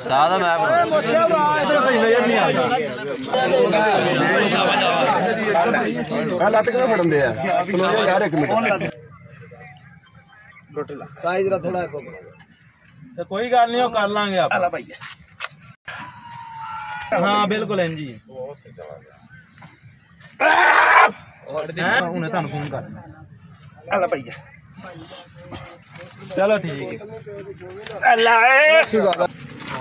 ਸਾਦਾ ਮੈਂ ਆ ਲੱਤ ਕਿਵੇਂ ਫੜਨ ਦੇ ਆ ਖਲੋ ਜਾ ਇੱਕ ਮਿੰਟ ਸਾਈਜ਼ ਦਾ ਥੋੜਾ ਕੋ ਤੇ ਕੋਈ ਗੱਲ ਨਹੀਂ ਉਹ ਕਰ ਲਾਂਗੇ ਆਪਾਂ। ਹਾਂ, ਬਿਲਕੁਲ ਇੰਜ ਉਹਨੇ ਤੁਹਾਨੂੰ ਫੋਨ ਕਰਨਾ ਆਲਾ ਭਈਆ ਚਲੋ ਠੀਕ ਹੈ।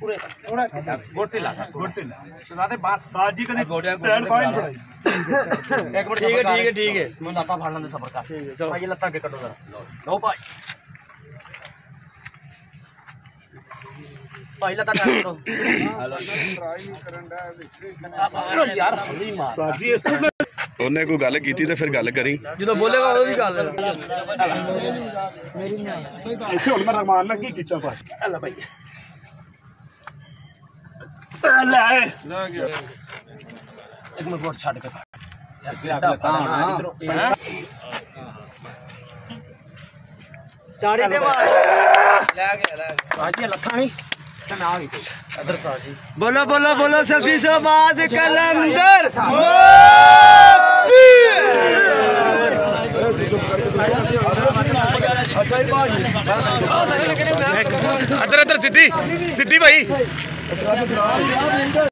जरा ਗੋਟੇ ਲਾ ਗੋਟੇ ਲਾ ਸਦਾਦੇ ਬਾਸ ਸਾਜੀ ਕਦੇ ਟ੍ਰੈਂਡ ਪੁਆਇੰਟ ਫੜਾਈ एक मिनट ठीक है ठीक है ठीक है मैं लत्ता फाड़ लेंदे सबर कर ठीक है चलो भाई लत्ता के कटो जरा लो भाई भाई लत्ता टैड करो यार हल्दी मार ਸਾਜੀ ਇਸ ਤੋਂ ਉਹਨੇ ਕੋਈ ਗੱਲ ਕੀਤੀ ਤੇ ਫਿਰ ਗੱਲ ਕਰੀ ਜਦੋਂ ਬੋਲੇਗਾ ਉਹਦੀ ਗੱਲ ਇੱਥੇ ਹੁਣ ਮੈਂ ਰਮਾਨ ਲੱਗੀ ਕਿਚਾ ਪਾ ਆਲਾ ਭਈਆ एक मिनट वोट छाड़ के यार सीधा पता ना? दाढ़ी दे मार ले गया ले गया हाजी लखानी बोलो बोलो बोलो सफी समाज कलंदर। अच्छा, अदर इधर सिद्धि सिद्धि भाई। हाँ।